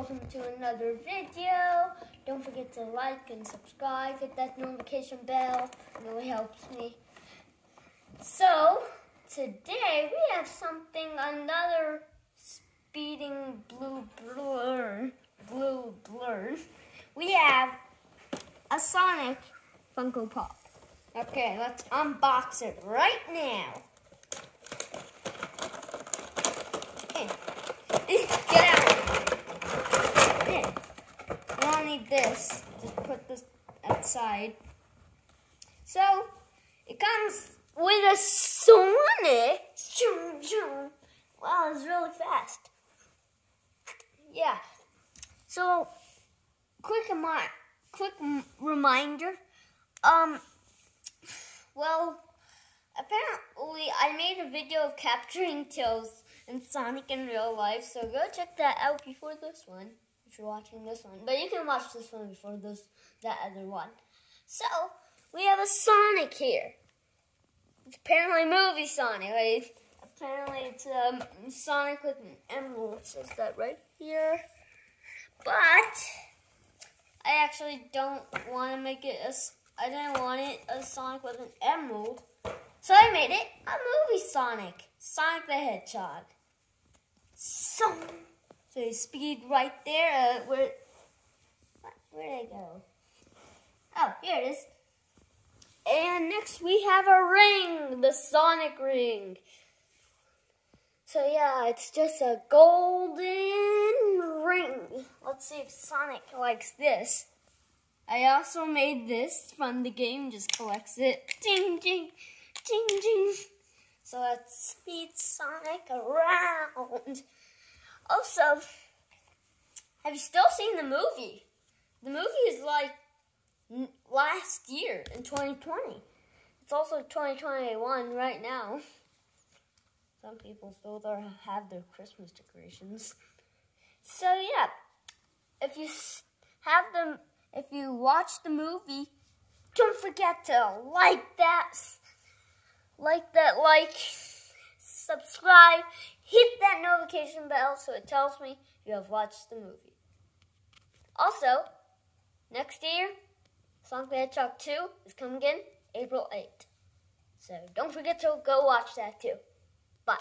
welcome to another video. Don't forget to like and subscribe, hit that notification bell, it really helps me. So, today we have something, another speeding blue blur, blue blur. We have a Sonic Funko Pop. Okay, let's unbox it right now. Get out. Okay. We don't need this. Just put this outside. So, it comes with a Sonic. Wow, it's really fast. Yeah. So, quick, quick reminder. Um, well, apparently I made a video of capturing Tails and Sonic in real life, so go check that out before this one, if you're watching this one. But you can watch this one before this that other one. So, we have a Sonic here. It's apparently movie Sonic. Apparently it's um, Sonic with an emerald, it says that right here. But, I actually don't want to make it a I didn't want it a Sonic with an emerald. So I made it a movie Sonic. Sonic the Hedgehog. So, so speed right there. Uh, where, where did I go? Oh, here it is. And next we have a ring, the Sonic ring. So yeah, it's just a golden ring. Let's see if Sonic likes this. I also made this from the game, just collects it. Ding, ding, ding, ding. So let's speed Sonic around. Also, have you still seen the movie? The movie is like last year in 2020. It's also 2021 right now. Some people still have their Christmas decorations. So yeah, if you have them if you watch the movie, don't forget to like that, like that like, subscribe, hit that notification bell so it tells me you have watched the movie. Also, next year, Sonic the Hedgehog 2 is coming in April 8th. So don't forget to go watch that too. Bye.